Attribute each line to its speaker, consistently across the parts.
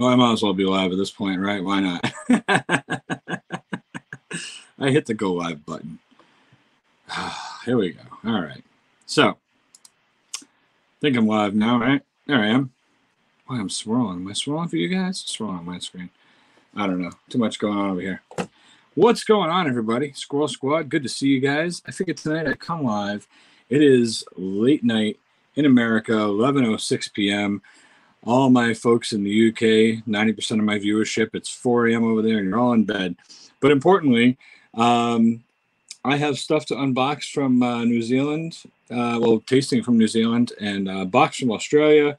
Speaker 1: Well, I might as well be live at this point, right? Why not? I hit the go live button. Here we go. All right. So, I think I'm live now, right? There I am. Why I'm swirling. Am I swirling for you guys? Swirling on my screen. I don't know. Too much going on over here. What's going on, everybody? Squirrel Squad. Good to see you guys. I figured tonight I'd come live. It is late night in America, 11:06 p.m. All my folks in the UK, 90% of my viewership, it's 4 a.m. over there, and you're all in bed. But importantly, um, I have stuff to unbox from uh, New Zealand. Uh, well, tasting from New Zealand and a box from Australia.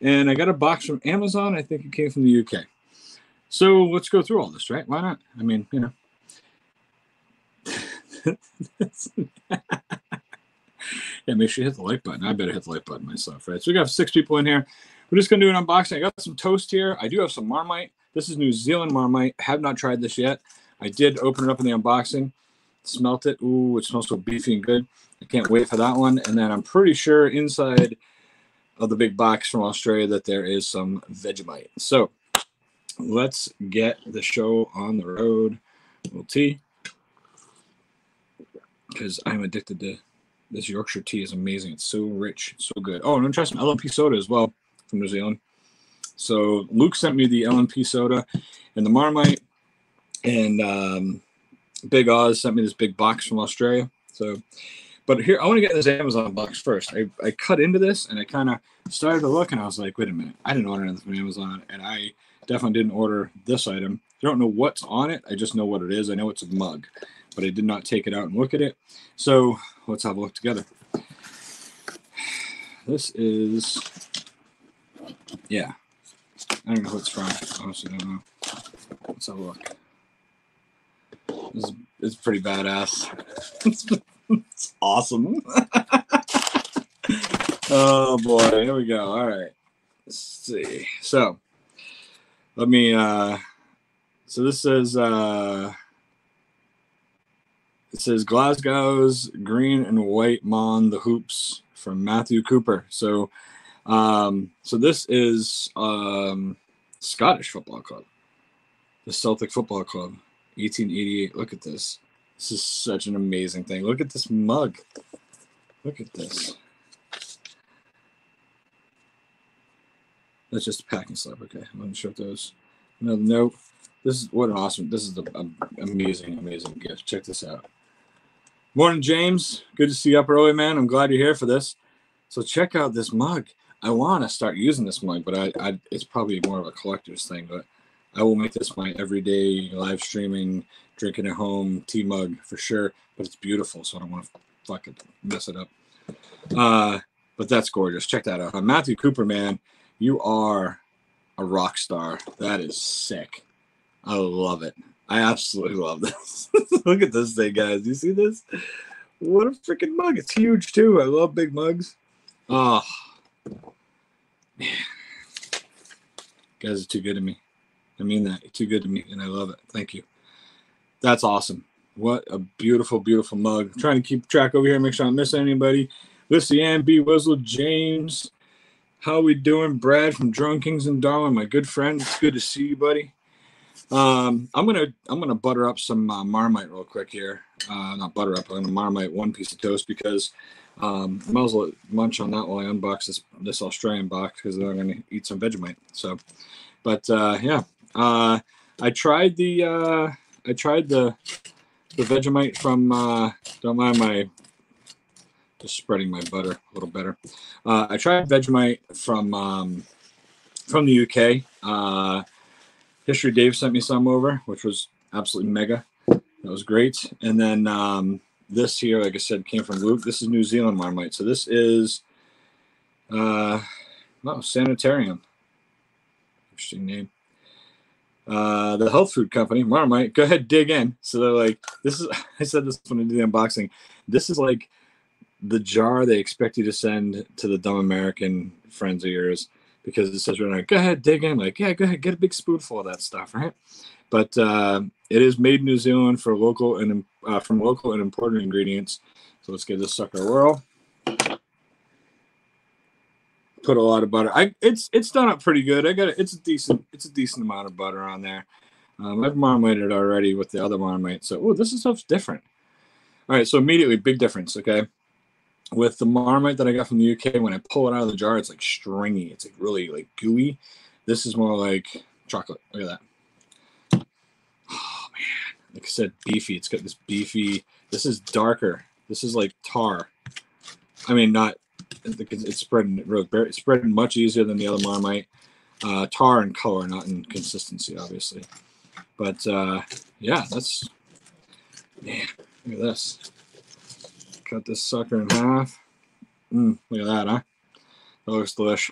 Speaker 1: And I got a box from Amazon. I think it came from the UK. So let's go through all this, right? Why not? I mean, you know. yeah, make sure you hit the like button. I better hit the like button myself, right? So we got six people in here. We're just gonna do an unboxing. I got some toast here. I do have some Marmite. This is New Zealand Marmite. Have not tried this yet. I did open it up in the unboxing. Smelt it. Ooh, it smells so beefy and good. I can't wait for that one. And then I'm pretty sure inside of the big box from Australia that there is some Vegemite. So let's get the show on the road. Little tea. Because I'm addicted to this Yorkshire tea is amazing. It's so rich, so good. Oh, and I'm trying some L&P soda as well from New Zealand. So Luke sent me the L&P soda and the Marmite, and um, Big Oz sent me this big box from Australia. So, but here I want to get this Amazon box first. I, I cut into this and I kind of started to look and I was like, wait a minute, I didn't order anything from Amazon, and I definitely didn't order this item. I don't know what's on it. I just know what it is. I know it's a mug, but I did not take it out and look at it. So let's have a look together. This is, yeah, I don't know who it's from. I honestly don't know. Let's have a look. Is, it's pretty badass. it's, it's awesome. oh boy, here we go. All right. Let's see. So let me uh so this says uh it says Glasgow's green and white mon the hoops from Matthew Cooper. So um so this is um Scottish football club. The Celtic Football Club, 1888. Look at this. This is such an amazing thing. Look at this mug. Look at this. That's just a packing slip. Okay, let me show those. No, nope. This is what an awesome. This is an amazing, amazing gift. Check this out. Morning, James. Good to see you up early, man. I'm glad you're here for this. So check out this mug. I want to start using this mug, but I, I, it's probably more of a collector's thing. But I will make this my everyday live streaming, drinking at home tea mug for sure. But it's beautiful, so I don't want to fucking mess it up. Uh, but that's gorgeous. Check that out. Uh, Matthew Cooper, man, you are a rock star. That is sick. I love it. I absolutely love this. Look at this thing, guys. You see this? What a freaking mug. It's huge too. I love big mugs. Oh guys are too good to me. I mean that. You're too good to me, and I love it. Thank you. That's awesome. What a beautiful, beautiful mug. I'm trying to keep track over here, make sure I don't miss anybody. Lucy Ann B. Wizzle, James, how are we doing? Brad from Drone Kings and Darwin, my good friend. It's good to see you, buddy. Um, I'm gonna I'm gonna butter up some uh, Marmite real quick here. Uh, not butter up. I'm gonna Marmite one piece of toast because um, I might as well munch on that while I unbox this this Australian box because I'm gonna eat some Vegemite. So, but uh, yeah, uh, I tried the uh, I tried the the Vegemite from. Uh, don't mind my just spreading my butter a little better. Uh, I tried Vegemite from um, from the UK. Uh, History Dave sent me some over, which was absolutely mega. That was great. And then um, this here, like I said, came from Luke. This is New Zealand Marmite. So this is uh, oh, Sanitarium. Interesting name. Uh, the health food company, Marmite. Go ahead, dig in. So they're like, this is. I said this when I did the unboxing. This is like the jar they expect you to send to the dumb American friends of yours because it says right now, go ahead, dig in. Like, yeah, go ahead, get a big spoonful of that stuff, right? But uh, it is made in New Zealand for local and uh, from local and important ingredients. So let's give this sucker a whirl. put a lot of butter. I it's it's done up pretty good. I got it. It's a decent it's a decent amount of butter on there. Um, I've marmalated already with the other marmite. So oh, this is stuff's different. All right, so immediately big difference. Okay, with the marmite that I got from the UK, when I pull it out of the jar, it's like stringy. It's like really like gooey. This is more like chocolate. Look at that. Oh man, like I said, beefy. It's got this beefy. This is darker. This is like tar. I mean, not. It's spreading really it's spreading much easier than the other marmite. Uh, tar and color, not in consistency, obviously. But uh, yeah, that's man. Look at this. Cut this sucker in half. Mm, look at that, huh? That looks delish.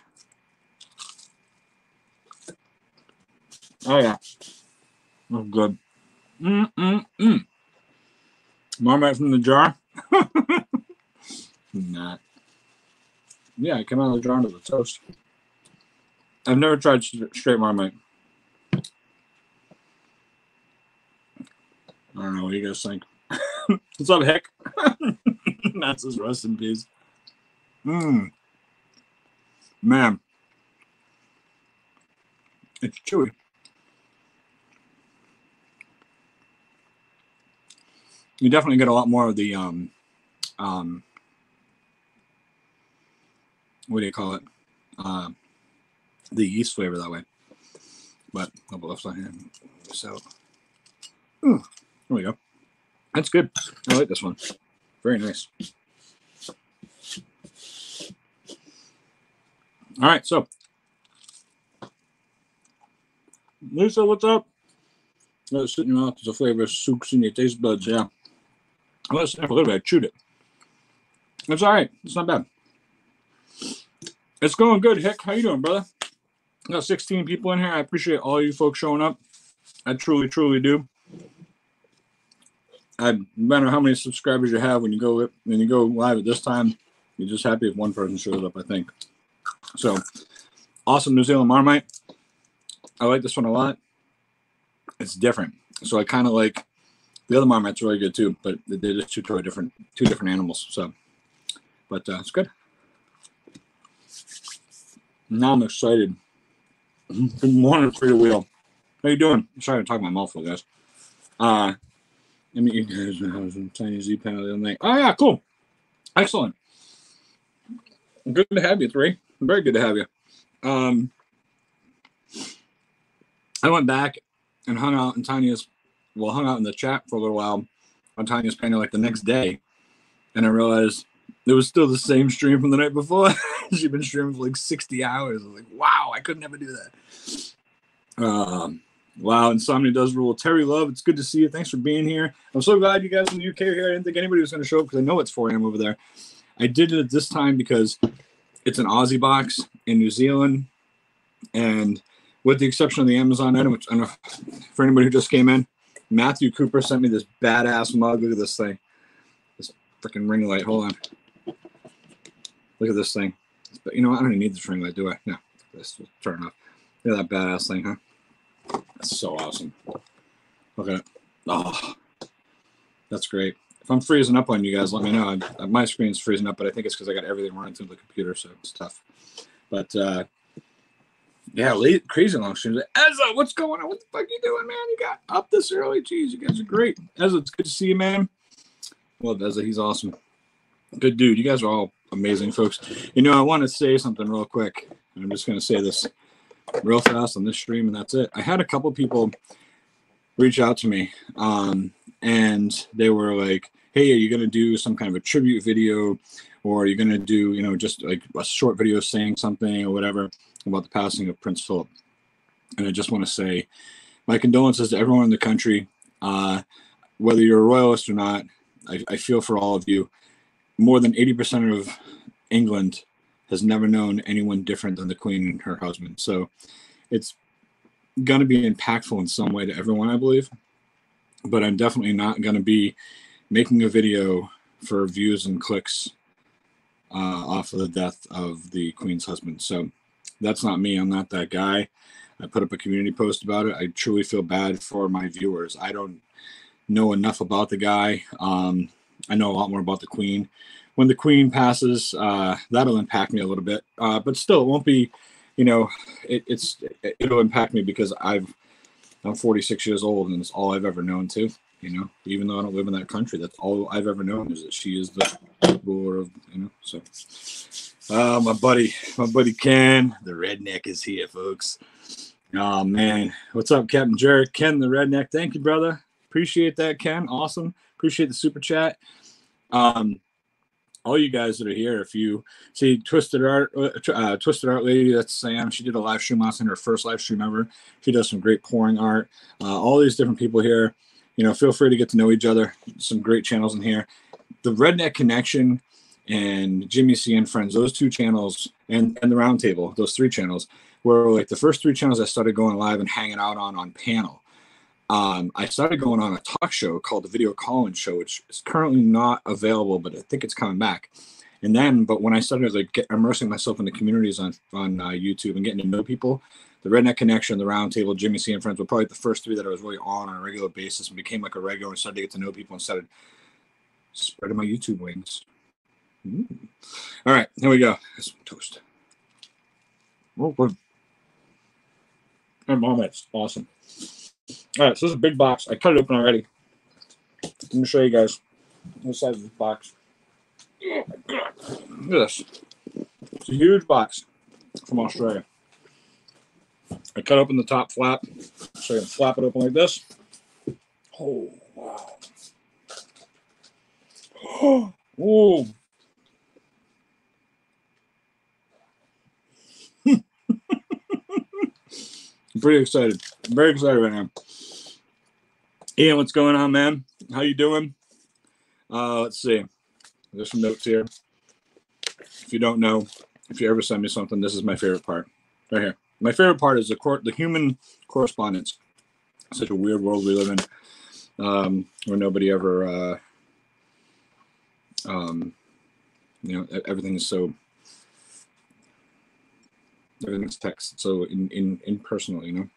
Speaker 1: Oh yeah. Oh good. Mm mm mm. Marmite from the jar. Not. Yeah, it came out of the jar into the toast. I've never tried straight marmite. I don't know what you guys think. What's up, Hick? That's his rest in peace. Mmm. Man. It's chewy. You definitely get a lot more of the um um what do you call it? Uh, the yeast flavor that way. But I'll left here. So mm, there we go. That's good. I like this one. Very nice. All right, so Lisa, what's up? Sit in your mouth. A flavor soups in your taste buds. Yeah. Let's have a little bit. I chewed it. It's all right. It's not bad. It's going good, Hick. How you doing, brother? got 16 people in here. I appreciate all you folks showing up. I truly, truly do. I no matter how many subscribers you have when you go when you go live at this time, you're just happy if one person shows up. I think so. Awesome New Zealand Marmite. I like this one a lot. It's different, so I kind of like the other Marmite's really good too. But they're just two totally different, two different animals. So, but uh, it's good. Now I'm excited. Good morning, free wheel. How you doing? I'm sorry to talk my mouth full, guys. Uh, I mean, you guys have some Chinese Z panel the other night. Oh yeah, cool, excellent. Good to have you, three. Very good to have you. Um, I went back and hung out in Tanya's, well, hung out in the chat for a little while on Tanya's panel like the next day, and I realized it was still the same stream from the night before. She'd been streaming for like 60 hours. I was like, wow, I could never do that. Um, wow, Insomnia does rule. Terry Love, it's good to see you. Thanks for being here. I'm so glad you guys in the UK are here. I didn't think anybody was going to show up because I know it's 4 a.m. over there. I did it this time because it's an Aussie box in New Zealand. And with the exception of the Amazon item, which I don't know for anybody who just came in, Matthew Cooper sent me this badass mug. Look at this thing. This freaking ring light. Hold on. Look at this thing. But you know, I don't even need the ring light, do I? No. This will turn off. Look at that badass thing, huh? That's so awesome. It. Oh, that's great. If I'm freezing up on you guys, let me know. I, my screen's freezing up, but I think it's because I got everything running through the computer, so it's tough. But uh, yeah, late, crazy long streams. Ezra, what's going on? What the fuck you doing, man? You got up this early? Jeez, you guys are great. Ezra, it's good to see you, man. Well, Ezra. He's awesome. Good dude. You guys are all amazing folks. You know, I want to say something real quick. I'm just going to say this real fast on this stream, and that's it. I had a couple people reach out to me, um, and they were like, "Hey, are you to do some kind of a tribute video, or are you to do, you know, just like a short video saying something or whatever about the passing of Prince Philip?" And I just want to say my condolences to everyone in the country. Uh, whether you're a royalist or not, I, I feel for all of you more than 80% of England has never known anyone different than the Queen and her husband. So it's going to be impactful in some way to everyone, I believe. But I'm definitely not going to be making a video for views and clicks uh, off of the death of the Queen's husband. So that's not me. I'm not that guy. I put up a community post about it. I truly feel bad for my viewers. I don't know enough about the guy. Um, I know a lot more about the Queen, when the queen passes, uh, that'll impact me a little bit. Uh, but still, it won't be, you know, it, it's it'll impact me because I've I'm 46 years old and it's all I've ever known too. You know, even though I don't live in that country, that's all I've ever known is that she is the ruler of, you know. So, uh, my buddy, my buddy Ken, the redneck is here, folks. Oh man, what's up, Captain Jared? Ken, the redneck. Thank you, brother. Appreciate that, Ken. Awesome. Appreciate the super chat. Um, all you guys that are here, if you see Twisted Art, uh, uh, Twisted Art Lady, that's Sam. She did a live stream last night, her first live stream ever. She does some great pouring art. Uh, all these different people here, you know, feel free to get to know each other. Some great channels in here. The Redneck Connection and Jimmy C and Friends, those two channels, and and the Roundtable, those three channels were like the first three channels I started going live and hanging out on on panel um, I started going on a talk show called the Video Call-In Show, which is currently not available, but I think it's coming back. And then, but when I started like get, immersing myself in the communities on on uh, YouTube and getting to know people, the Redneck Connection, the Roundtable, Jimmy C and Friends were probably the first three that I was really on on a regular basis and became like a regular and started to get to know people and started spreading my YouTube wings. Ooh. All right, here we go. That's some toast. Oh, good. And mom, it's awesome. All right, so this is a big box. I cut it open already. Let me show you guys the size of this box. Oh my god! Look at this. It's a huge box from Australia. I cut open the top flap, so you can flap it open like this. Oh wow! Oh, I'm pretty excited. Very excited right now. Ian, what's going on, man? How you doing? Uh, let's see. There's some notes here. If you don't know, if you ever send me something, this is my favorite part. Right here. My favorite part is the court, the human correspondence. Such a weird world we live in, um, where nobody ever, uh, um, you know, everything is so everything's text, so in in impersonal, you know.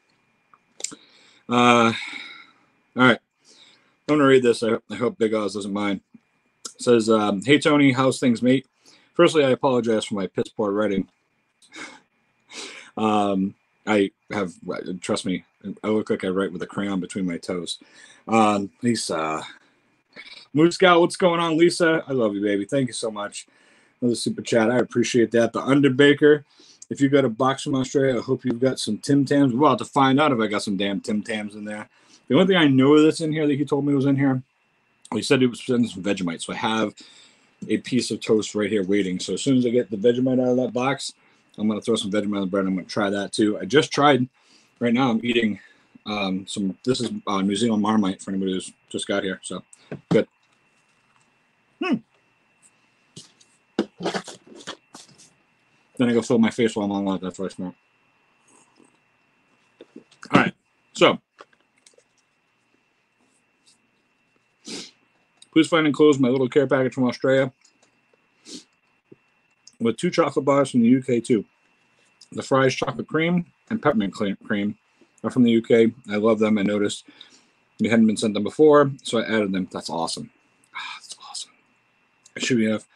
Speaker 1: Uh, all right. I'm gonna read this. I, I hope Big Oz doesn't mind. It says, um, "Hey Tony, how's things, mate? Firstly, I apologize for my piss poor writing. um, I have trust me, I look like I write with a crayon between my toes. Um, Lisa, Moose Scout, what's going on, Lisa? I love you, baby. Thank you so much. Another super chat. I appreciate that. The Underbaker. If you got a box from Australia, I hope you've got some Tim Tams. We'll have to find out if I got some damn Tim Tams in there. The only thing I know that's in here that he told me was in here, he said he was sending some Vegemite. So I have a piece of toast right here waiting. So as soon as I get the Vegemite out of that box, I'm going to throw some Vegemite on the bread. I'm going to try that too. I just tried, right now I'm eating um, some, this is uh, New Zealand Marmite for anybody who's just got here. So good. Hmm. Then I go fill my face while I'm on live. That's what I smell. All right. So please find enclosed my little care package from Australia with two chocolate bars from the UK too. The Fry's chocolate cream and peppermint cream are from the UK. I love them. I noticed we hadn't been sent them before, so I added them. That's awesome. Ah, that's awesome. Should be enough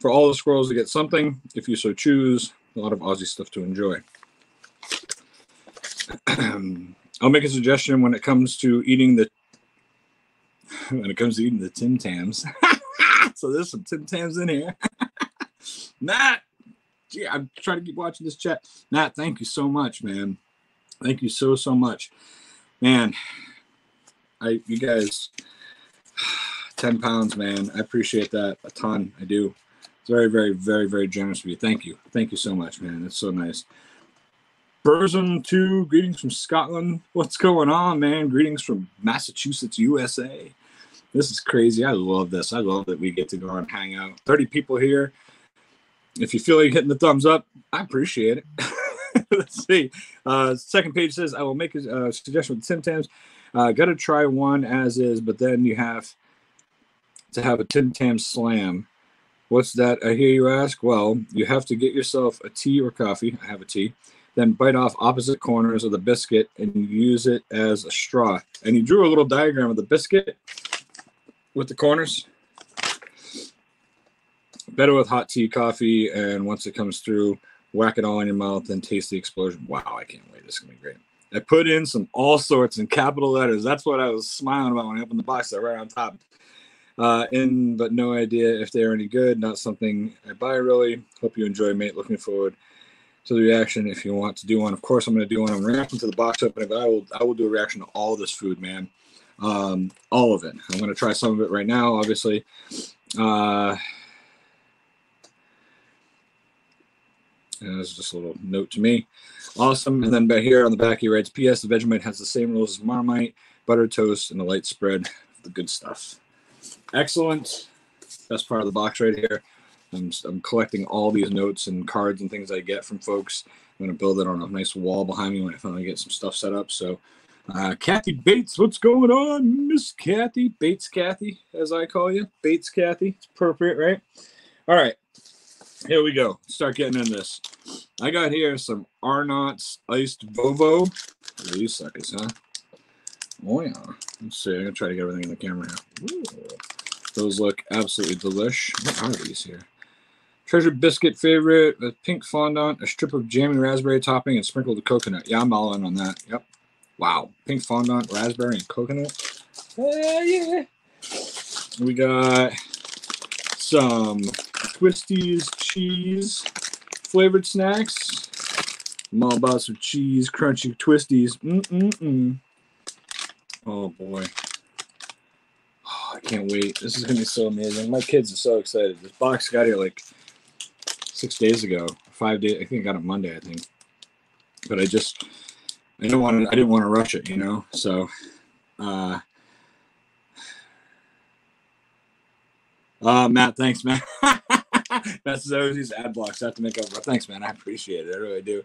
Speaker 1: for all the squirrels to get something, if you so choose. A lot of Aussie stuff to enjoy. I'll make a suggestion when it comes to eating the when it comes to eating the Tim Tams. so there's some Tim Tams in here. Matt, gee, I'm trying to keep watching this chat. Matt, thank you so much, man. Thank you so so much, man. I you guys, ten pounds, man. I appreciate that a ton. I do very, very, very, very generous of you. Thank you. Thank you so much, man. That's so nice. Burzum 2, greetings from Scotland. What's going on, man? Greetings from Massachusetts, USA. This is crazy. I love this. I love that we get to go and hang out. 30 people here. If you feel like hitting the thumbs up, I appreciate it. Let's see. Uh, second page says, I will make a suggestion with Tim Tams. Uh, Got to try one as is, but then you have to have a Tim Tam slam What's that? I hear you ask. Well, you have to get yourself a tea or coffee. I have a tea. Then bite off opposite corners of the biscuit and use it as a straw. And he drew a little diagram of the biscuit with the corners. better with hot tea, coffee, and once it comes through, whack it all in your mouth and taste the explosion. Wow, I can't wait. This is gonna be great. I put in some all sorts in capital letters. That's what I was smiling about when I opened the box. They're right on top. Uh, in but no idea if they're any good. Not something I buy really. Hope you enjoy, mate. Looking forward to the reaction. If you want to do one, of course I'm going to do one. I'm reacting to the box opening, but I will I will do a reaction to all this food, man. Um, all of it. I'm going to try some of it right now, obviously. Uh, and that's just a little note to me. Awesome. And then back here on the back, he writes, P.S. The Vegemite has the same rules as Marmite, butter toast, and a light spread. The good stuff. Excellent. Best part of the box right here. I'm, I'm collecting all these notes and cards and things I get from folks. I'm going to build it on a nice wall behind me when I finally get some stuff set up. So, uh, Kathy Bates, what's going on, Miss Kathy? Bates Kathy, as I call you. Bates Kathy. It's appropriate, right? All right. Here we go. Start getting in this. I got here some Arnott's Iced Vovo. These suckers, huh? Oh, yeah. Let's see. I'm going to try to get everything in the camera here. Ooh. Those look absolutely delish. What are these here? Treasure biscuit favorite, a pink fondant, a strip of jam and raspberry topping, and sprinkled with coconut. Yeah, I'm all in on that. Yep. Wow. Pink fondant, raspberry, and coconut. Uh, yeah. We got some Twisties cheese flavored snacks. I'm all about some cheese, crunchy Twisties. Mm-mm-mm. Oh, boy. I can't wait. This is to be so amazing. My kids are so excited. This box got here like six days ago, five days. I think I got it Monday, I think. But I just, I didn't want to, I didn't want to rush it, you know? So, uh, uh, Matt, thanks, man. That's always these ad blocks I have to make up for. Thanks, man. I appreciate it. I really do.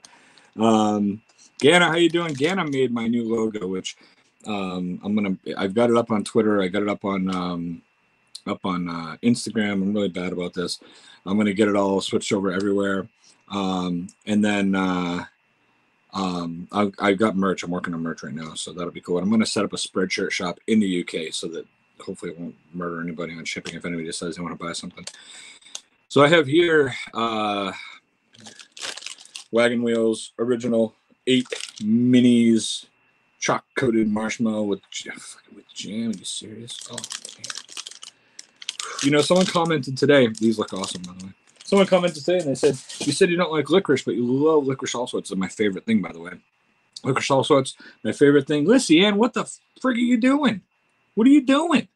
Speaker 1: Um, Gana, how you doing? Gana made my new logo, which um, I'm gonna. I've got it up on Twitter. I got it up on um, up on uh, Instagram. I'm really bad about this. I'm gonna get it all switched over everywhere. Um, and then uh, um, I, I've got merch. I'm working on merch right now, so that'll be cool. And I'm gonna set up a Spreadshirt shop in the UK so that hopefully it won't murder anybody on shipping if anybody decides they want to buy something. So I have here uh, Wagon Wheels original eight minis choc coated marshmallow with with jam. Are you serious? Oh man. You know, someone commented today. These look awesome, by the way. Someone commented today and they said, "You said you don't like licorice, but you love licorice also." It's my favorite thing, by the way. Licorice also, it's my favorite thing. Lissy Ann, what the frig are you doing? What are you doing?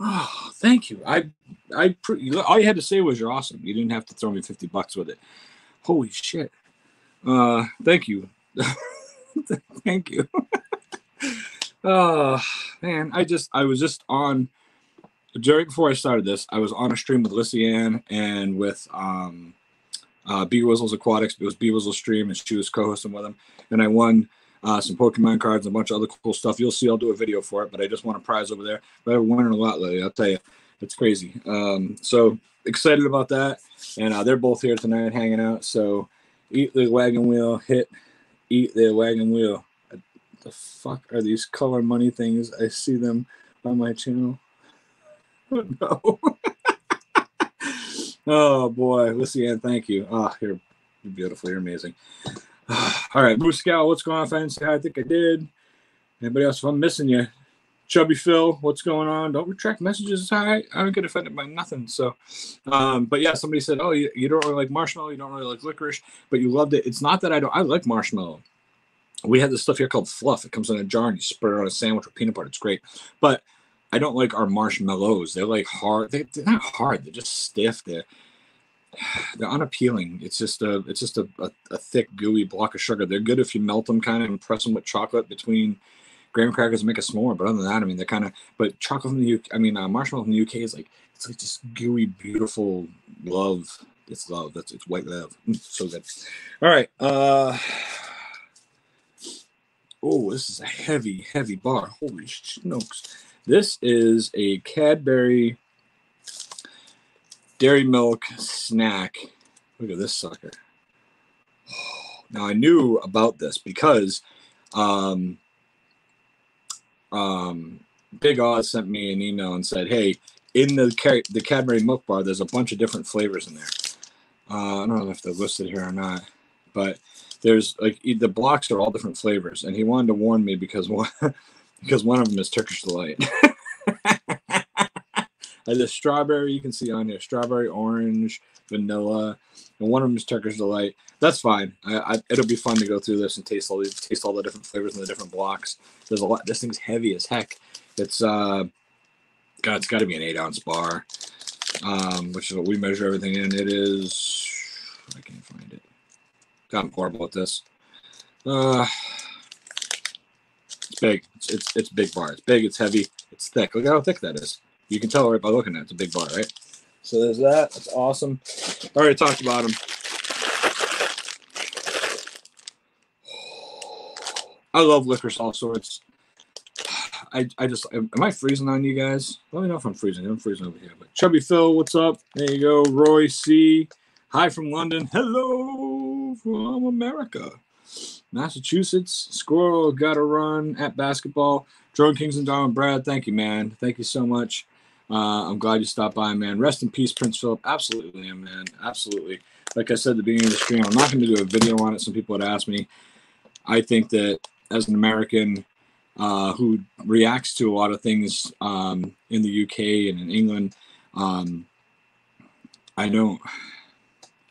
Speaker 1: Oh, thank you. I, I, all you had to say was you're awesome. You didn't have to throw me fifty bucks with it. Holy shit. Uh, thank you. thank you. oh man, I just I was just on during before I started this, I was on a stream with Lissy Ann and with um uh B Wizzles Aquatics. It was B Wizzle's stream and she was co-hosting with him. And I won uh, some Pokemon cards, and a bunch of other cool stuff. You'll see I'll do a video for it, but I just won a prize over there. But I've winning a lot lately, I'll tell you. It's crazy. Um, so excited about that. And uh, they're both here tonight hanging out. So eat the wagon wheel, hit, eat their wagon wheel. The fuck are these color money things? I see them on my channel. Oh, no. oh boy, Ann, thank you. Oh, you're beautiful. You're amazing. All right, Moose Scout, what's going on? Hi, I think I did. Anybody else? If I'm missing you, Chubby Phil, what's going on? Don't retract messages. I I don't get offended by nothing. So, um, but yeah, somebody said, oh, you, you don't really like marshmallow, you don't really like licorice, but you loved it. It's not that I don't. I like marshmallow. We have this stuff here called fluff. It comes in a jar and you spread it on a sandwich with peanut butter. It's great, but I don't like our marshmallows. They're like hard. They, are not hard. They're just stiff. They're they're unappealing. It's just a it's just a, a, a, thick gooey block of sugar. They're good if you melt them kind of and press them with chocolate between graham crackers make a s'more. But other than that, I mean they're kind of but chocolate from the UK. I mean uh, marshmallow from the UK is like it's like just gooey, beautiful love. It's love. That's it's white love. Mm, so good. All right. Uh oh, this is a heavy, heavy bar. Holy smokes! This is a Cadbury dairy milk snack. Look at this sucker. Now I knew about this because um, um, Big Oz sent me an email and said, "Hey, in the the Cadbury Milk Bar, there's a bunch of different flavors in there. Uh, I don't know if they're listed here or not, but there's like the blocks are all different flavors, and he wanted to warn me because one because one of them is Turkish delight. Uh, There's strawberry, you can see on here strawberry, orange, vanilla, and one of them is Turkish delight. That's fine. I, I, it'll be fun to go through this and taste all these, taste all the different flavors and the different blocks. There's a lot. This thing's heavy as heck. It's uh, God, it's got to be an eight ounce bar, um, which is what we measure everything in. It is. I can't find it. God, I'm horrible at this. Uh, it's big. It's, it's it's big bar. It's big. It's heavy. It's thick. Look how thick that is. You can tell right by looking at it. It's a big bar, right? So there's that. That's awesome. I already talked about them. I love licorice all sorts. I, I just am am I freezing on you guys? Let me know if I'm freezing. I'm freezing over here. But Chubby Phil, what's up? There you go. Roy C. Hi from London. Hello from America. Massachusetts. Squirrel got to run at basketball. Drone Kings and Darwin Brad. Thank you, man. Thank you so much. Uh, I'm glad you stopped by, man. Rest in peace, Prince Philip. Absolutely, man. Absolutely. Like I said at the beginning of the stream, I'm not going to do a video on it. Some people had asked me. I think that as an American uh, who reacts to a lot of things um, in the UK and in England, um, I don't.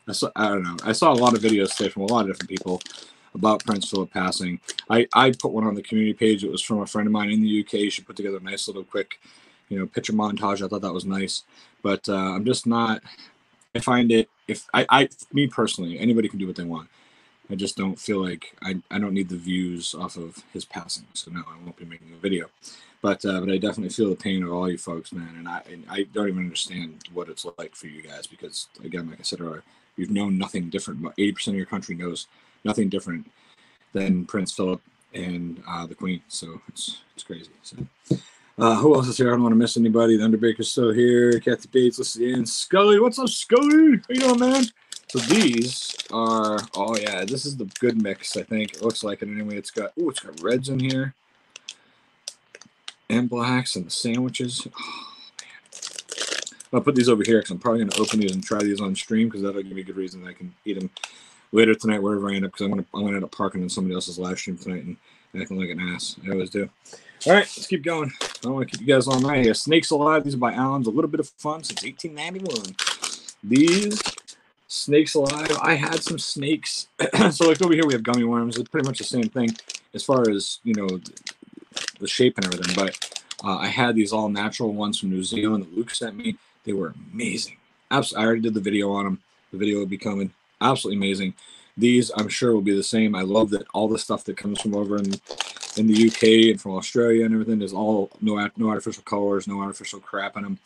Speaker 1: I saw. I don't know. I saw a lot of videos today from a lot of different people about Prince Philip passing. I I put one on the community page. It was from a friend of mine in the UK. She put together a nice little quick, you know, picture montage. I thought that was nice. But uh, I'm just not. I find it. If I, I, me personally, anybody can do what they want. I just don't feel like I, I don't need the views off of his passing. So no, I won't be making a video. But uh, but I definitely feel the pain of all you folks, man. And I and I don't even understand what it's like for you guys because again, like I said earlier, you've known nothing different. Eighty percent of your country knows nothing different than Prince Philip and uh, the Queen. So it's it's crazy. So. Uh, who else is here? I don't want to miss anybody. The Underbaker's still here. Kathy Bates, listen in. Scully, what's up, Scully? How you doing, man? So these are, oh yeah, this is the good mix. I think it looks like it anyway. It's got, oh, it's got reds in here, and blacks, and the sandwiches. Oh I'll put these over here because I'm probably gonna open these and try these on stream because that'll give me a good reason that I can eat them later tonight wherever I end up because I'm gonna I'm gonna end up parking in somebody else's live stream tonight and acting like an ass. I always do. All right, let's keep going. I don't want to keep you guys all night here. Snakes Alive. These are by Allen's. A little bit of fun since 1891. These snakes alive. I had some snakes. so like over here we have gummy worms. It's pretty much the same thing as far as you know the shape and everything. But uh, I had these all natural ones from New Zealand that Luke sent me. They were amazing. Absolutely, I already did the video on them. The video will be coming. Absolutely amazing. These I'm sure will be the same. I love that all the stuff that comes from over in in the UK and from Australia and everything is all no no artificial colors, no artificial crap in them.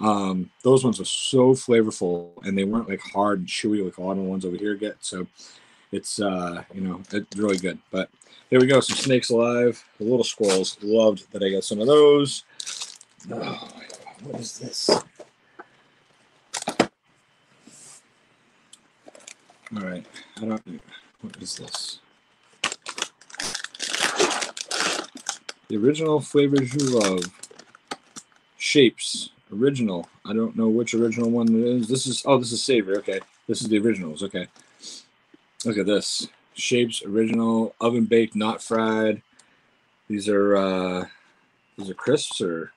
Speaker 1: Um, those ones are so flavorful and they weren't like hard and chewy like a lot of the ones over here get. So it's uh, you know it's really good. But there we go, some snakes alive, the little squirrels. Loved that I got some of those. Oh, what is this? All right, I don't. What is this? The original flavors you love. Shapes. Original. I don't know which original one it is. This is oh, this is savory. Okay. This is the originals. Okay. Look at this. Shapes original, oven baked, not fried. These are uh these are crisps or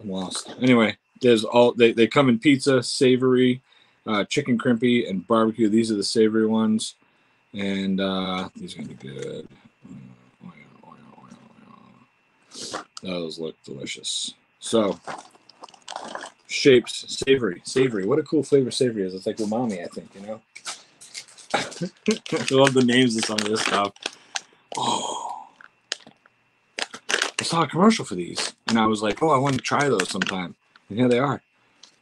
Speaker 1: I'm lost. Anyway, there's all they, they come in pizza, savory, uh, chicken crimpy, and barbecue. These are the savory ones, and uh, these are gonna be good. Oil, oil, oil, oil. Those look delicious. So shapes, savory, savory. What a cool flavor savory is. It's like umami, I think. You know. I love the names of some of this stuff. Oh, I saw a commercial for these, and I was like, "Oh, I want to try those sometime." And here they are,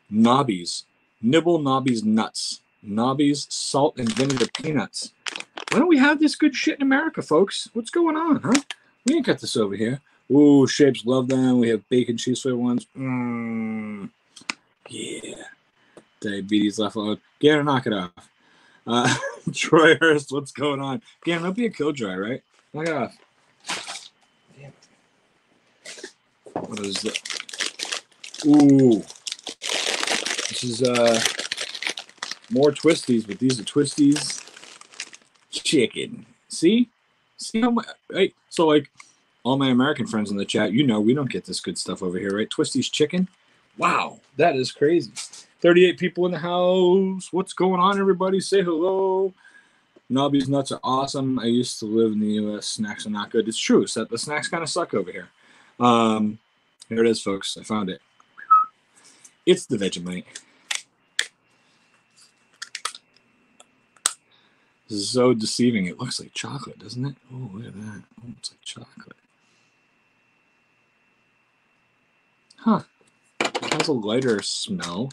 Speaker 1: Nobby's, Nibble Nobby's nuts, Nobby's salt and vinegar peanuts. Why don't we have this good shit in America, folks? What's going on, huh? We ain't got this over here. Ooh, shapes, love them. We have bacon cheese flavor ones. Mmm. Yeah. Diabetes left alone. Gannon, knock it off. Uh, Troy Hurst, what's going on? Gannon, don't be a killjoy, right? Knock it off. Damn. What is that? Ooh. This is uh more twisties, but these are twisties chicken. See? See how much right? So like all my American friends in the chat, you know we don't get this good stuff over here, right? Twisties chicken. Wow, that is crazy. 38 people in the house. What's going on, everybody? Say hello. Nobby's nuts are awesome. I used to live in the U.S. Snacks are not good. It's true. So the snacks kind of suck over here. Um, here it is, folks. I found it. It's the Vegemite. So deceiving. It looks like chocolate, doesn't it? Oh, look at that. Oh, it's like chocolate. Huh. It has a lighter smell.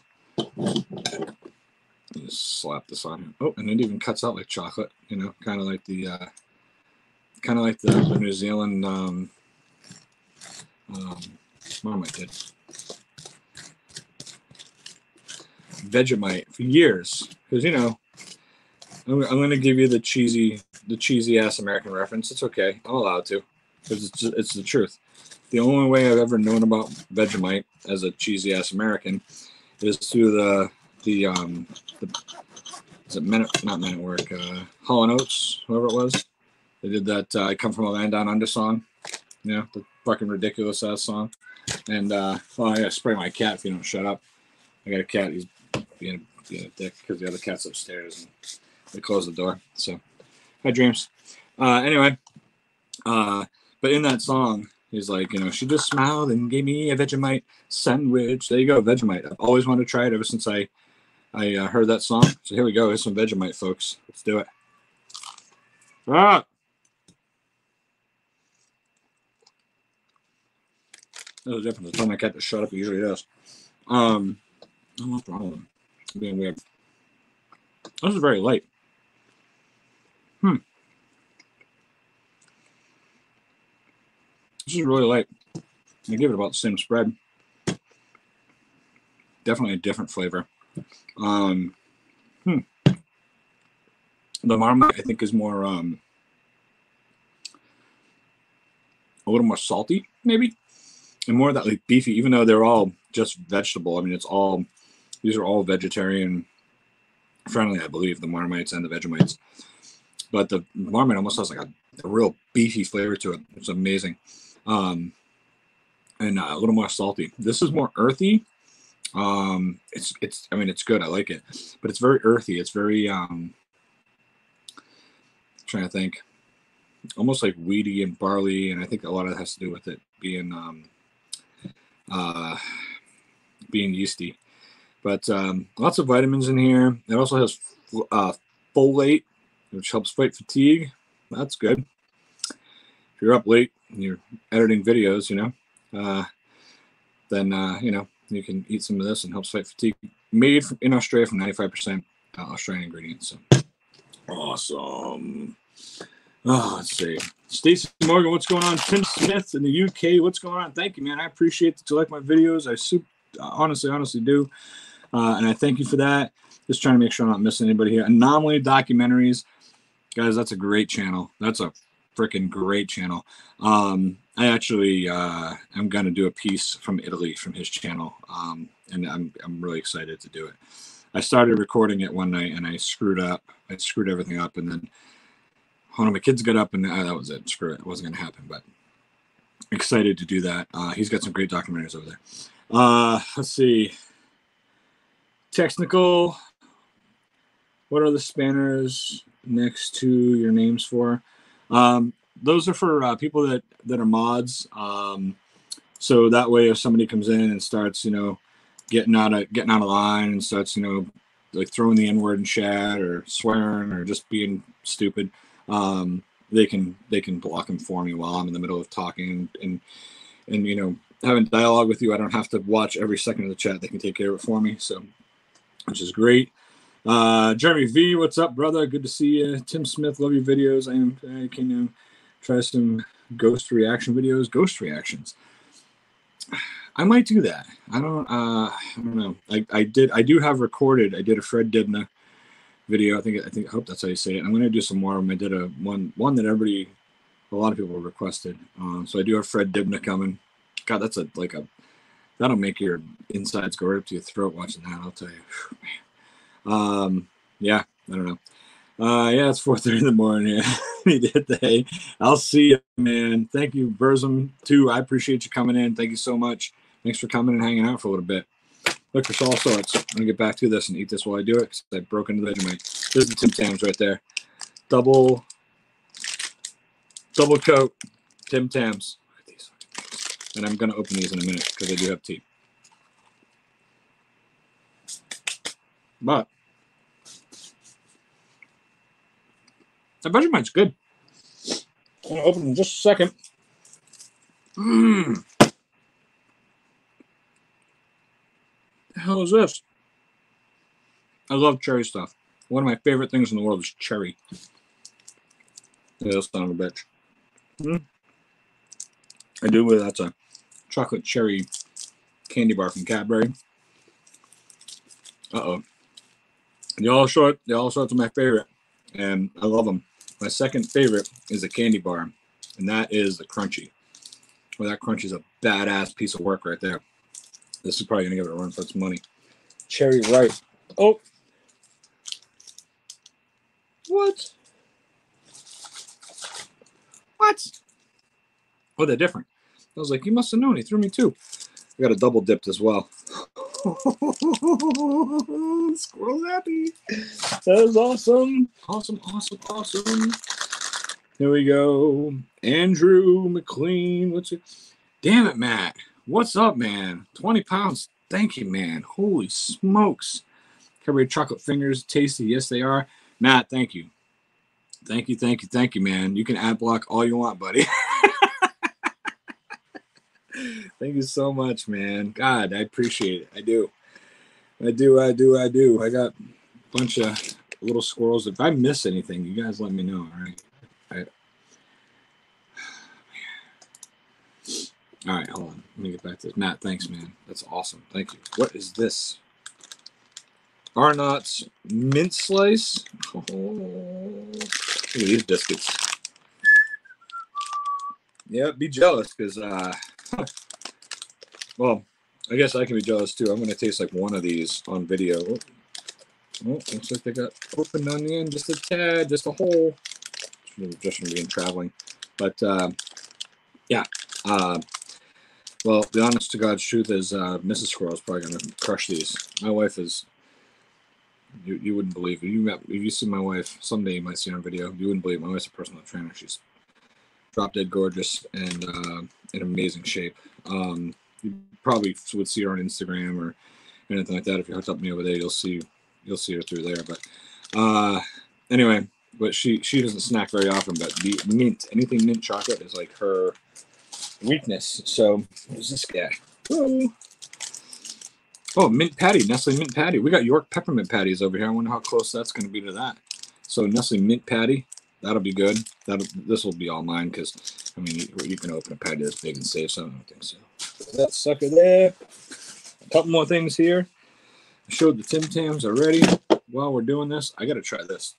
Speaker 1: Just slap this on. Oh, and it even cuts out like chocolate, you know, kind of like the uh, kind of like the, New Zealand um, um, Marmite did. Vegemite for years, because you know, I'm, I'm going to give you the cheesy, the cheesy ass American reference. It's okay, I'm allowed to, because it's it's the truth. The only way I've ever known about Vegemite as a cheesy ass American is through the the um the is it Men not Men at Work uh Hall and Oates whoever it was. They did that uh, I come from a land down under song. You know the fucking ridiculous ass song. And uh well I gotta spray my cat if you don't shut up. I got a cat. He's being being a dick because the other cat's upstairs and they closed the door so hi, dreams uh anyway uh but in that song He's like, you know, she just smiled and gave me a Vegemite sandwich. There you go, Vegemite. I've always wanted to try it ever since I I uh, heard that song. So here we go. Here's some Vegemite, folks. Let's do it. Ah. That was different. I told my cat to shut up. He usually does. Um, no problem. Being weird. This is very light. Hmm. This is really light. I give it about the same spread. Definitely a different flavor. Um, hmm. The Marmite, I think, is more um, a little more salty, maybe, and more of that like beefy. Even though they're all just vegetable, I mean, it's all these are all vegetarian friendly, I believe, the Marmites and the Vegemites. But the Marmite almost has like a, a real beefy flavor to it. It's amazing um, and uh, a little more salty. This is more earthy. Um, it's it's I mean it's good. I like it, but it's very earthy. It's very um, trying to think, almost like weedy and barley, and I think a lot of it has to do with it being um, uh, being yeasty. But um, lots of vitamins in here. It also has uh, folate, which helps fight fatigue. That's good. If you're up late, and you're editing videos, you know, uh, then uh, you know you can eat some of this and helps fight fatigue. Made in Australia from 95% uh, Australian ingredients. So awesome. Oh, let's see. Stacy Morgan, what's going on? Tim Smith in the UK, what's going on? Thank you, man. I appreciate that you like my videos. I super, honestly, honestly do. Uh, and I thank you for that. Just trying to make sure I'm not missing anybody here. Anomaly documentaries. Guys, that's a great channel. That's a freaking great channel. Um, I actually uh, I'm gonna do a piece from Italy from his channel, um, and I'm I'm really excited to do it. I started recording it one night and I screwed up. I screwed everything up, and then one of my kids got up and uh, that was it. Screw it, it wasn't gonna happen. But excited to do that. Uh, he's got some great documentaries over there. Uh, let's see. Technical. What are the spanners next to your names for? Um, those are for uh, people that that are mods. Um, so that way, if somebody comes in and starts, you know, getting out of getting out of line and starts, you know, like throwing the N word in chat or swearing or just being stupid, um, they can they can block them for me while I'm in the middle of talking and and you know having dialogue with you. I don't have to watch every second of the chat. They can take care of it for me. So, which is great. Uh, Jeremy V, what's up, brother? Good to see you. Tim Smith, love your videos. I am. I can you try some ghost reaction videos. Ghost reactions. I might do that. I don't. Uh, I don't know. I, I did. I do have recorded. I did a Fred Dibnah video. I think. I think. I hope that's how you say it. I'm going to do some more. I did a one. One that everybody, a lot of people requested. Um, so I do have Fred Dibnah coming. God, that's a like a that'll make your insides go right up to your throat watching that. I'll tell you. Um, yeah, I don't know. Uh, yeah, it's 4:30 in the morning. day. I'll see you, man. Thank you, Burzum, too. I appreciate you coming in. Thank you so much. Thanks for coming and hanging out for a little bit. Look for all sorts. I'm gonna get back to this and eat this while I do it because I broke into the Vegemite. There's the Tim Tams right there. Double, double coat Tim Tams. And I'm gonna open these in a minute because I do have tea. But the Vegemite's good. I'm gonna open in just a second. Mmm. The hell is this? I love cherry stuff. One of my favorite things in the world is cherry. Yeah, son of a bitch. Mm. I do believe that's a chocolate cherry candy bar from Cadbury. Uh oh. They all short. They all sorts of my favorite, and I love them. My second favorite is a candy bar, and that is the Crunchie. Well, that Crunchie is a badass piece of work right there. This is probably gonna give it a run for its money. Cherry ripe. Oh, what? What? Oh, they're different. I was like, you must have known. He threw me two. I got a double dipped as well. Squirrel's happy. That is awesome. Awesome, awesome, awesome. Here we go. Andrew McLean. What's it? Damn it, Matt. What's up, man? 20 pounds. Thank you, man. Holy smokes. Cadbury chocolate fingers. Tasty. Yes, they are. Matt, thank you. Thank you, thank you, thank you, man. You can ad block all you want, buddy. thank you so much, man. God, I appreciate it. I do. I do, I do, I do. I got a bunch of little squirrels. If I miss anything, you guys let me know, all right? All right, hold on. Let me get back to this. Matt, thanks, man. That's awesome. Thank you. What is this? Arnott's mint slice. Oh, look at these biscuits. Yeah, be jealous because, uh, well, I guess I can be jealous too. I'm going to taste like one of these on video. Oh, oh, looks like they got opened on the end just a tad, just a hole. Just from being traveling. But, uh, yeah. Uh, well, the honest to God's truth is, uh, Mrs. Squirrel is probably going to crush these. My wife is. You, you wouldn't believe it. You if you see my wife someday, you might see her on video. You wouldn't believe it. my wife's a personal trainer. She's drop dead gorgeous and uh, in amazing shape. Um, you probably would see her on Instagram or anything like that. If you hooked up me over there, you'll see you'll see her through there. But uh, anyway, but she she doesn't snack very often. But the mint, anything mint chocolate is like her weakness. So who's this guy? Oh, oh, mint patty, Nestle mint patty. We got York peppermint patties over here. I wonder how close that's going to be to that. So Nestle mint patty, that'll be good. That this will be all mine because I mean you, you, can open a patty this big and save some. I don't think so. That sucker there. A couple more things here. I showed the Tim Tams already. While we're doing this, I got to try this.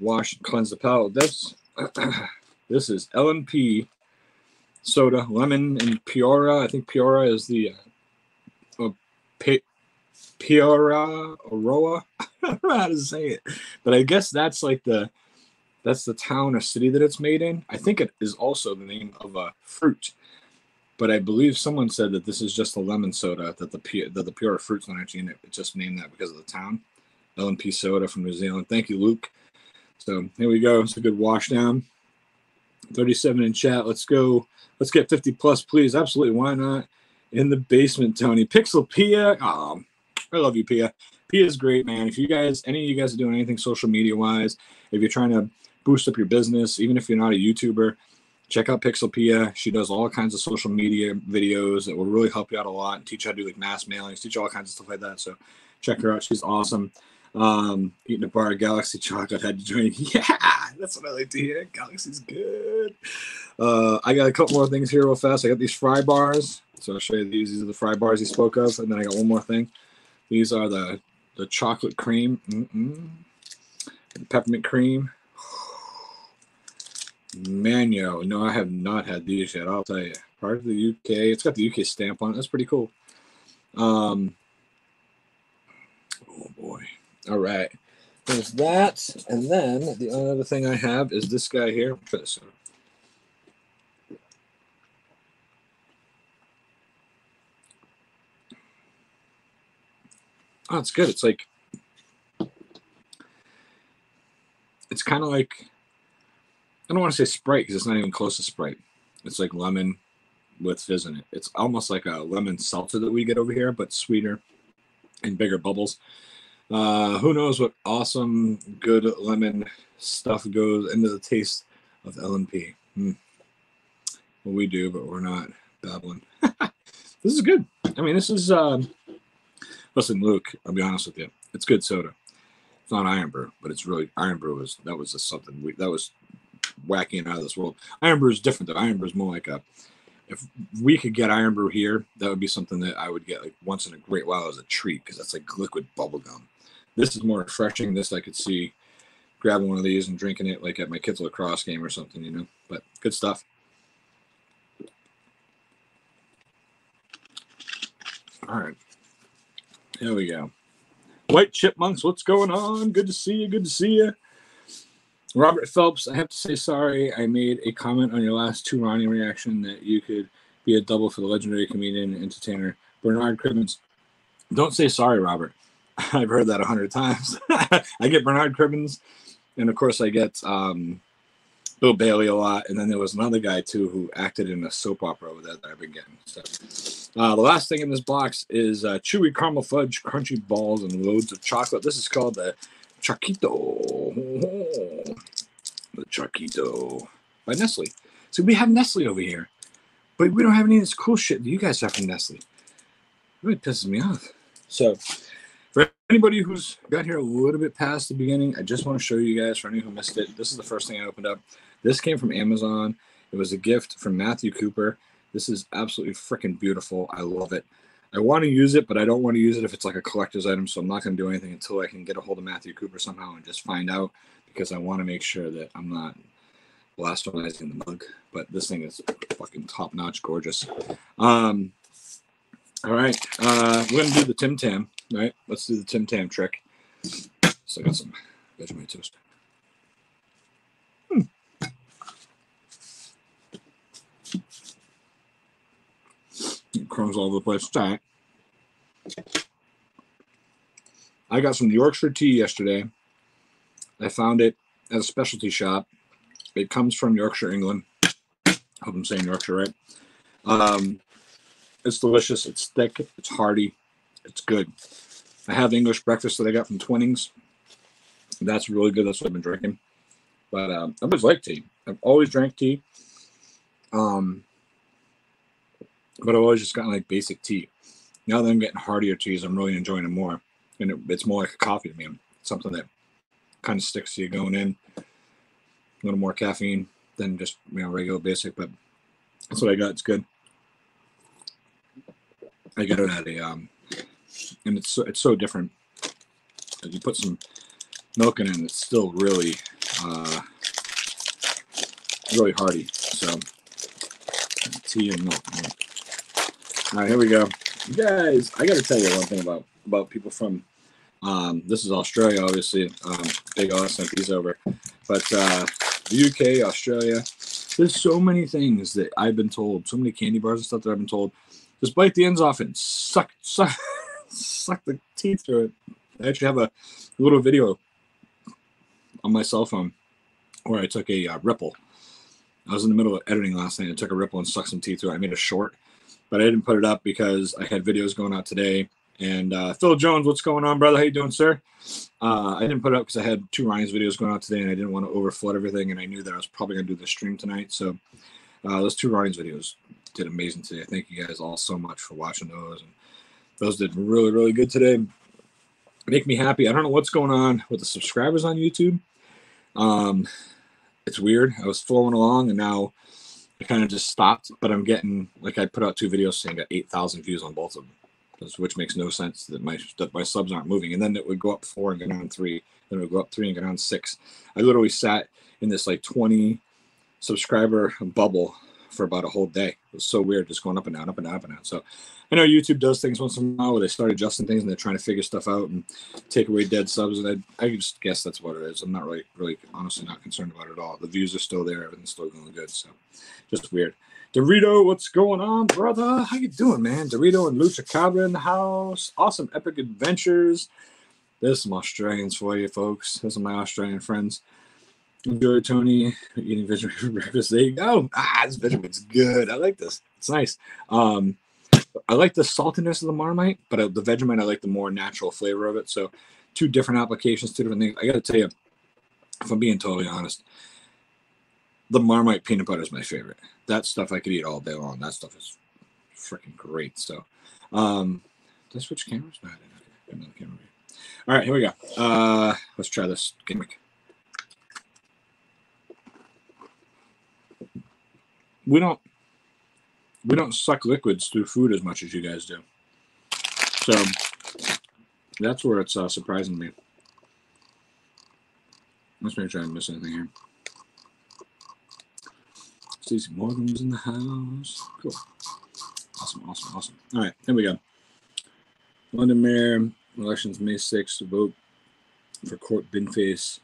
Speaker 1: Wash and cleanse the palate. This this is L&P soda, lemon and Paeroa. I think Paeroa is the uh, uh, Aroa. I don't know how to say it, but I guess that's like the that's the town or city that it's made in. I think it is also the name of a fruit, but I believe someone said that this is just a lemon soda that the that the Paeroa fruit's actually in it. Just named that because of the town. L&P soda from New Zealand. Thank you, Luke. So here we go. It's a good wash down. 37 in chat. Let's go. Let's get 50 plus, please. Absolutely. Why not? In the basement, Tony. Pixel Pia. Oh, I love you, Pia. Pia is great, man. If you guys, any of you guys are doing anything social media wise, if you're trying to boost up your business, even if you're not a YouTuber, check out Pixel Pia. She does all kinds of social media videos that will really help you out a lot and teach you how to do like mass mailings, teach you all kinds of stuff like that. So check her out. She's awesome. Um, eating a bar of Galaxy chocolate had to drink. Yeah, that's what I like to hear. Galaxy's good. Uh, I got a couple more things here real fast. I got these fry bars. So I'll show you these. These are the fry bars he spoke of. And then I got one more thing. These are the the chocolate cream. Mm-mm. Peppermint cream. Manyo. No, I have not had these yet. I'll tell you. part of the UK. It's got the UK stamp on it. That's pretty cool. Um, oh boy. All right. There's that. And then the other thing I have is this guy here. This. Oh, it's good. It's like it's kind of like I don't want to say Sprite because it's not even close to Sprite. It's like lemon with fizz in it. It's almost like a lemon seltzer that we get over here, but sweeter and bigger bubbles. Uh, who knows what awesome, good lemon stuff goes into the taste of L&P? Hmm. Well, we do, but we're not babbling. this is good. I mean, this is. Um, listen, Luke. I'll be honest with you. It's good soda. It's not Irn-Bru, but it's really Irn-Bru was that was just something we, that was wacky and out of this world. Irn-Bru is different though. Irn-Bru is more like a if we could get Irn-Bru here, that would be something that I would get like once in a great while as a treat because that's like liquid bubble gum. This is more refreshing. This I could see grabbing one of these and drinking it like at my kids' lacrosse game or something, you know. But good stuff. All right. Here we go. White Chipmunks, what's going on? Good to see you. Good to see you. Robert Phelps, I have to say sorry. I made a comment on your last two Ronnie reaction that you could be a double for the legendary comedian and entertainer Bernard Cribbins. Don't say sorry, Robert. I've heard that a hundred times. I get Bernard Cribbins, and of course I get um, Bill Bailey a lot, and then there was another guy too who acted in a soap opera over there that I've been getting. So, uh, the last thing in this box is uh, chewy caramel fudge, crunchy balls, and loads of chocolate. This is called the Chokito. The Chokito by Nestle. So we have Nestle over here, but we don't have any of this cool shit that you guys have from Nestle. It really pisses me off. So for anybody who's got here a little bit past the beginning, I just want to show you guys, for anyone who missed it, this is the first thing I opened up. This came from Amazon. It was a gift from Matthew Cooper. This is absolutely freaking beautiful. I love it. I want to use it, but I don't want to use it if it's like a collector's item. So I'm not going to do anything until I can get a hold of Matthew Cooper somehow and just find out because I want to make sure that I'm not blasphemizing the mug. But this thing is fucking top notch, gorgeous. Um, all right, uh, we're gonna do the Tim Tam. Right, let's do the Tim Tam trick. So I got some Vegemite toast. Hmm. Crumbs all over the place. Right. I got some Yorkshire tea yesterday. I found it at a specialty shop. It comes from Yorkshire, England. I Hope I'm saying Yorkshire right. Um, it's delicious. It's thick. It's hearty. It's good. I have English breakfast that I got from Twinings. That's really good. That's what I've been drinking. But um, I always like tea. I've always drank tea. Um, but I've always just gotten like basic tea. Now that I'm getting heartier teas, I'm really enjoying it more. And it, it's more like a coffee to me. Something that kind of sticks to you going in. A little more caffeine than just you know regular basic, but that's what I got. It's good. I got it at a um, and it's so, it's so different. If you put some milk in it, it's still really uh, really hearty. So tea and milk. All right, here we go, you guys. I got to tell you one thing about about people from um, this is Australia, obviously. Um, Big Oz sent these over, but uh, the UK, Australia. There's so many things that I've been told, so many candy bars and stuff that I've been told just bite the ends off and suck, suck, suck the teeth through it. I actually have a little video on my cell phone where I took a uh, ripple. I was in the middle of editing last night and took a ripple and sucked some teeth through it. I made a short, but I didn't put it up because I had videos going out today. And uh, Phil Jones, what's going on, brother? How you doing, sir? Uh, I didn't put it up because I had two Ryan's videos going out today, and I didn't want to overflood everything. And I knew that I was probably going to do the stream tonight, so uh, those two Ryan's videos did amazing today. Thank you guys all so much for watching those. And those did really, really good today. Make me happy. I don't know what's going on with the subscribers on YouTube. Um, it's weird. I was flowing along and now I kind of just stopped, but I'm getting like I put out two videos saying got 8,000 views on both of them, which makes no sense that my that my subs aren't moving. And then it would go up four and go down three, then it would go up three and go down six. I literally sat in this like 20 subscriber bubble for about a whole day. It was so weird, just going up and down, up and down, up and down. So I know YouTube does things once in a while where they start adjusting things and they're trying to figure stuff out and take away dead subs. And I, I just guess that's what it is. I'm not really, really, honestly, not concerned about it at all. The views are still there, everything's still going good. So just weird. Dorito, what's going on, brother? How you doing, man? Dorito and Lucha Cabra in the house. Awesome epic adventures. There's some Australians for you, folks. Those are my Australian friends. Enjoy Tony eating Vegemite for breakfast. There you go. Ah, this Vegemite's good. I like this. It's nice. Um, I like the saltiness of the Marmite, but the Vegemite I like the more natural flavor of it. So, two different applications, two different things. I got to tell you, if I'm being totally honest, the Marmite peanut butter is my favorite. That stuff I could eat all day long. That stuff is freaking great. So, um, did I switch cameras? No, I didn't. Okay, another camera. All right, here we go. Uh, let's try this gimmick. We don't we don't suck liquids through food as much as you guys do. So that's where it's uh, surprising me. Let's make sure I didn't miss anything here. Stacey Morgan's in the house. Cool. Awesome, awesome, awesome. All right, here we go. London Mayor elections May 6th. Vote for Count Binface.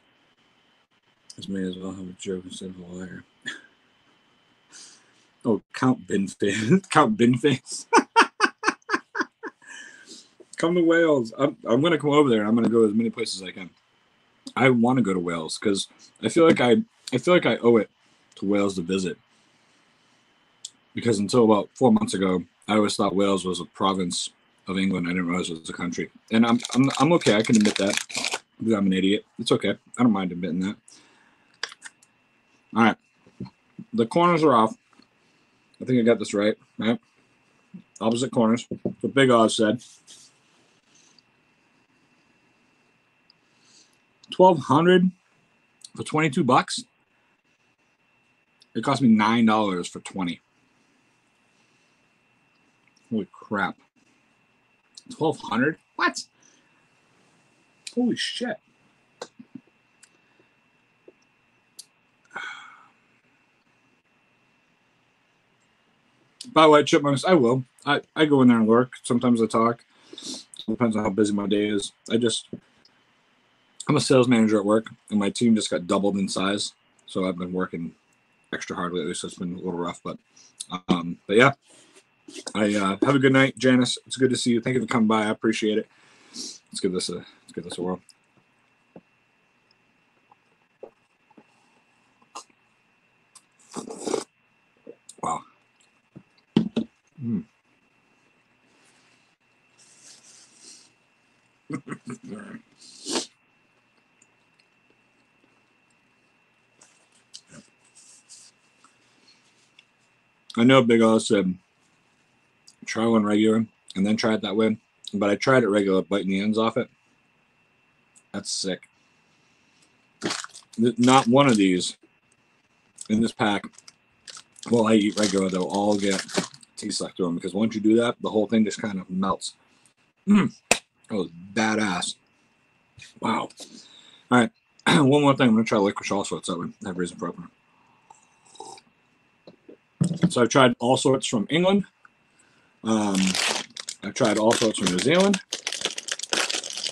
Speaker 1: This may as well have a joke instead of a liar. oh, Count Binface. Count Binface. come to Wales. I'm, I'm going to come over there. I'm going to go as many places as I can. I want to go to Wales because I feel like I I feel like I owe it to Wales to visit. Because until about four months ago, I always thought Wales was a province of England. I didn't realize it was a country, and I'm I'm I'm okay. I can admit that. I'm an idiot. It's okay. I don't mind admitting that. All right, the corners are off. I think I got this right. Right, opposite corners. The Big Oz said. Twelve hundred for twenty two bucks. It cost me nine dollars for twenty. Holy crap. 1200 What? Holy shit. By the way, Chipmunks, I will. I, I go in there and work. Sometimes I talk. Depends on how busy my day is. I just, I'm a sales manager at work, and my team just got doubled in size. So I've been working extra hard lately. So it's been a little rough, but, um, but yeah, I uh, have a good night, Janice. It's good to see you. Thank you for coming by. I appreciate it. Let's give this a let's give this a whirl. Wow. Mm. I know Big Oz said try one regular and then try it that way. But I tried it regular, biting the ends off it. That's sick. Not one of these in this pack. Well, I eat regular, they'll all get sucked through them because once you do that, the whole thing just kind of melts. Mm, that was badass. Wow. All right. one more thing. I'm going to try licorice also. It's that would have reason for opener. So I've tried all sorts from England. Um, I've tried all sorts from New Zealand.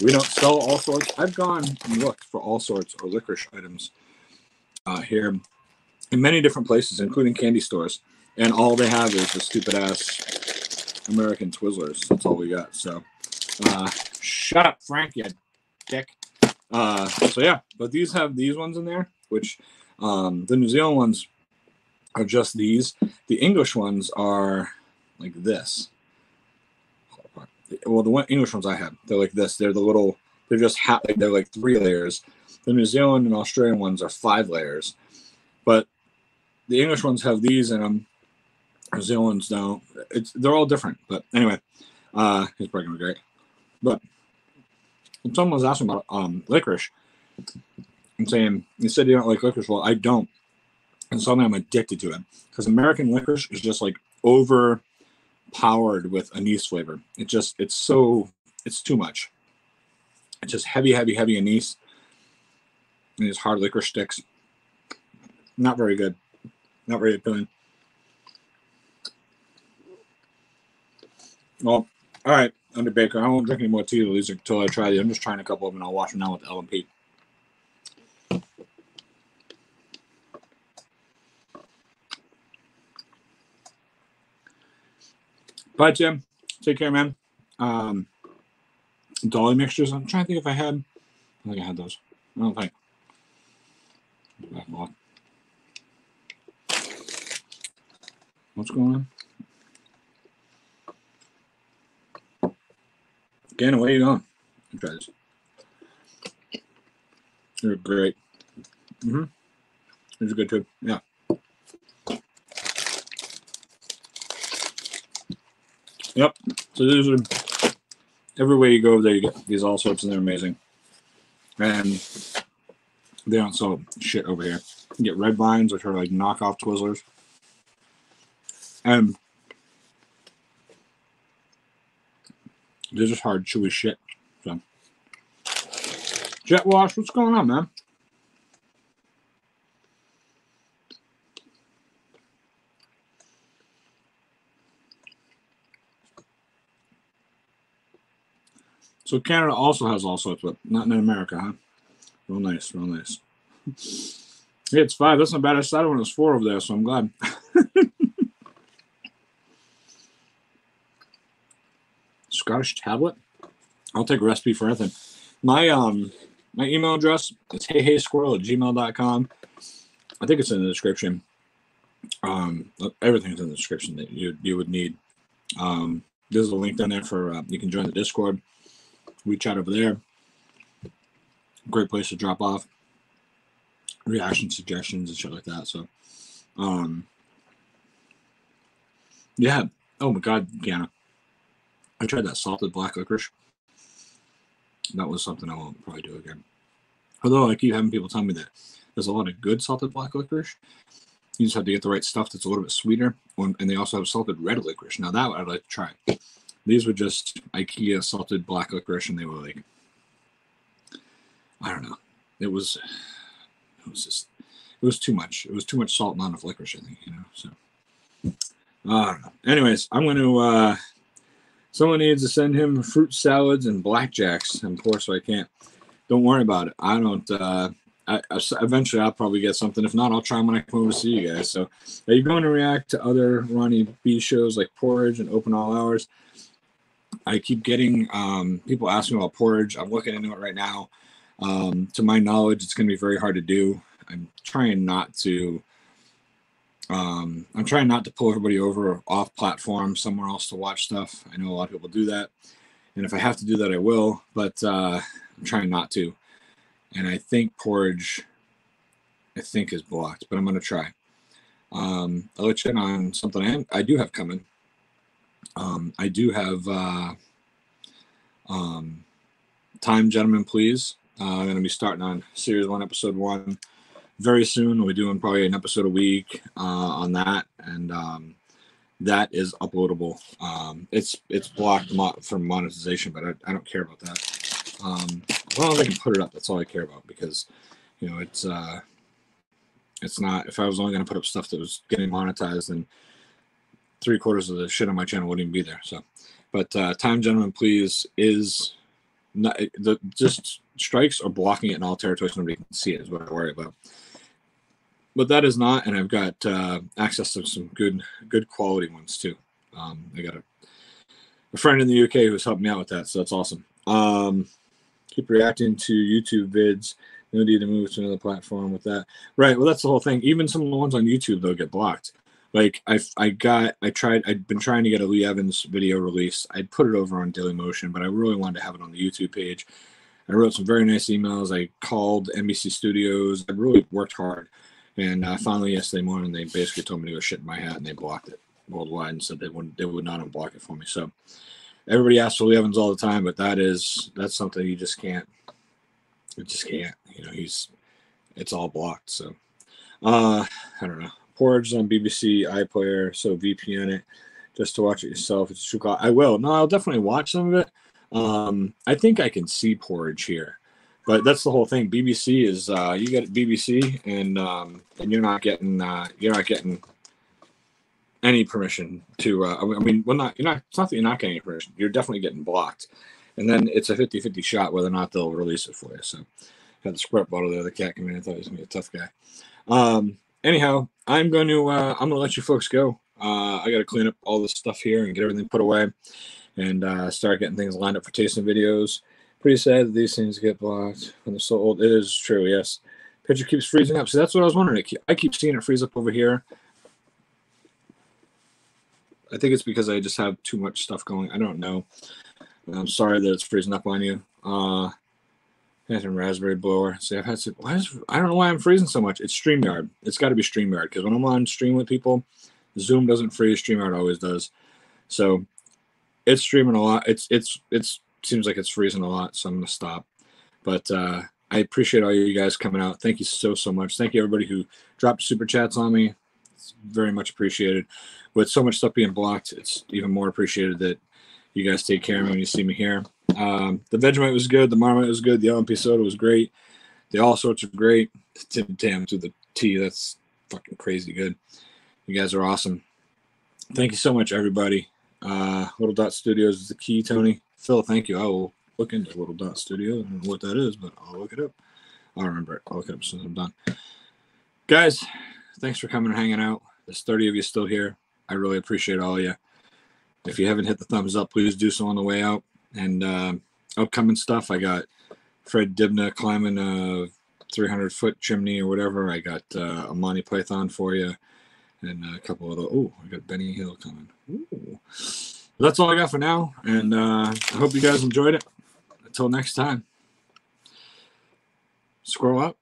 Speaker 1: We don't sell all sorts. I've gone and looked for all sorts of licorice items uh, here in many different places, including candy stores. And all they have is the stupid ass American Twizzlers. That's all we got. So, uh, shut up, Frank, you dick. Uh, so yeah, but these have these ones in there, which um, the New Zealand ones are just these. The English ones are like this. Well, the English ones I have, they're like this. They're the little. They're just ha- like they're like three layers. The New Zealand and Australian ones are five layers, but the English ones have these in them. New Zealand's don't. It's they're all different. But anyway, uh, it's probably gonna be great. But someone was asking about um licorice, I'm saying you said you don't like licorice. Well, I don't, and suddenly I'm addicted to it because American licorice is just like over powered with anise flavor. It just it's so it's too much. It's just heavy, heavy, heavy anise. And these hard liquor sticks. Not very good. Not very appealing. Well, all right, under Baker. I won't drink any more tea until I try these. I'm just trying a couple of them. I'll wash them down with L&P. Bye, Jim. Take care, man. Um, Dolly mixtures. I'm trying to think if I had. I think I had those. I don't think. What's going on? Gannon, where are you going? Try this. You're great. Mm-hmm. These are good too. Yeah. Yep. So these are every way you go there, you get these all sorts, and they're amazing. And they don't sell shit over here. You get red vines, which are like knockoff Twizzlers. And they're just hard, chewy shit. So, Jet Wash, what's going on, man? So Canada also has all sorts, but not in America, huh? Real nice, real nice. yeah, it's five. That's not bad. I started when it was four over there, so I'm glad. Scottish tablet. I'll take a recipe for anything. My um my email address is heyheysquirrel at gmail.com. I think it's in the description. Um everything's in the description that you you would need. Um there's a link down there for uh, you can join the Discord. We chat over there. Great place to drop off reaction suggestions and shit like that. So um yeah. Oh my god, Gana. I tried that salted black licorice. That was something I won't probably do again. Although I keep having people tell me that there's a lot of good salted black licorice. You just have to get the right stuff that's a little bit sweeter. And they also have salted red licorice. Now that I'd like to try. These were just IKEA salted black licorice, and they were like, I don't know. It was, it was just, it was too much. It was too much salt, not enough licorice. I think you know. So know. Anyways, I'm going to. uh Someone needs to send him fruit salads and blackjacks. I'm poor, so I can't. Don't worry about it. I don't. Uh, I, eventually, I'll probably get something. If not, I'll try when I come over to see you guys. So, are you going to react to other Ronnie B shows like Porridge and Open All Hours? I keep getting um, people asking about Porridge. I'm looking into it right now. Um, to my knowledge, it's going to be very hard to do. I'm trying not to um, I'm trying not to pull everybody over off platform somewhere else to watch stuff. I know a lot of people do that, and if I have to do that, I will. But uh, I'm trying not to. And I think porridge, I think is blocked, but I'm gonna try. Um, I'll let you in on something I, am, I do have coming. Um, I do have uh, um, time, gentlemen, please. Uh, I'm gonna be starting on series one, episode one very soon. We'll be doing probably an episode a week uh, on that, and um, that is uploadable. Um, it's it's blocked mo- from monetization, but I, I, don't care about that. Um, as I can put it up, that's all I care about because you know it's uh, it's not. If I was only going to put up stuff that was getting monetized, then three quarters of the shit on my channel wouldn't even be there. So, but uh, time, gentlemen, please is not the just strikes or blocking it in all territories. Nobody can see it is what I worry about but that is not, and I've got uh, access to some good good quality ones too. Um, I got a, a friend in the UK who's helped me out with that, so that's awesome. Um, keep reacting to YouTube vids. No need to move to another platform with that. Right. Well, that's the whole thing. Even some of the ones on YouTube they'll get blocked. Like I, I got, I tried, I'd been trying to get a Lee Evans video released. I'd put it over on Daily Motion, but I really wanted to have it on the YouTube page. I wrote some very nice emails. I called NBC Studios. I really worked hard and uh, finally, yesterday morning, they basically told me to go shit in my hat, and they blocked it worldwide and said they would they would not unblock it for me. So everybody asks for Lee Evans all the time, but that is that's something you just can't. You just can't. You know, he's it's all blocked. So uh, I don't know. Porridge on BBC iPlayer, so VPN it just to watch it yourself. It's true. I will. No, I'll definitely watch some of it. Um, I think I can see Porridge here but that's the whole thing. BBC is uh, you get BBC and um, and you're not getting uh, you're not getting any permission to. Uh, I mean, well, not you're not. It's not that you're not getting permission. You're definitely getting blocked, and then it's a 50-50 shot whether or not they'll release it for you. So, got the squirt bottle there. The cat came in. I thought he was gonna be a tough guy. Um, anyhow, I'm going to. Uh, I'm gonna let you folks go. Uh, I got to clean up all this stuff here and get everything put away, and uh, start getting things lined up for tasting videos. Pretty sad that these things get blocked when they're so old. It is true, yes. Picture keeps freezing up. So that's what I was wondering. I keep seeing it freeze up over here. I think it's because I just have too much stuff going. I don't know. I'm sorry that it's freezing up on you. Uh, and raspberry blower. See, I've had to. Why is I don't know why I'm freezing so much. It's Streamyard. It's got to be Streamyard because when I'm on stream with people, Zoom doesn't freeze. Streamyard always does. So it's streaming a lot. It's it's it's seems like it's freezing a lot. So I'm gonna stop. But uh, I appreciate all you guys coming out. Thank you so so much. Thank you everybody who dropped super chats on me. It's very much appreciated. With so much stuff being blocked, it's even more appreciated that you guys take care of me when you see me here. Um, the Vegemite was good. The Marmite was good. The L&P soda was great. The all sorts of great. Tim Tam to the tea. That's fucking crazy good. You guys are awesome. Thank you so much, everybody. Uh, Little Dot Studios is the key, Tony. Phil, thank you. I will look into Little Dot Studio. Know what that is, but I'll look it up. I'll remember it. I'll look it up as I'm done. Guys, thanks for coming and hanging out. There's 30 of you still here. I really appreciate all of you. If you haven't hit the thumbs up, please do so on the way out. And uh, upcoming stuff, I got Fred Dibnah climbing a 300 foot chimney or whatever. I got uh, a Monty Python for you, and a couple of the. Oh, I got Benny Hill coming. Ooh. That's all I got for now, and uh, I hope you guys enjoyed it. Until next time, scroll up.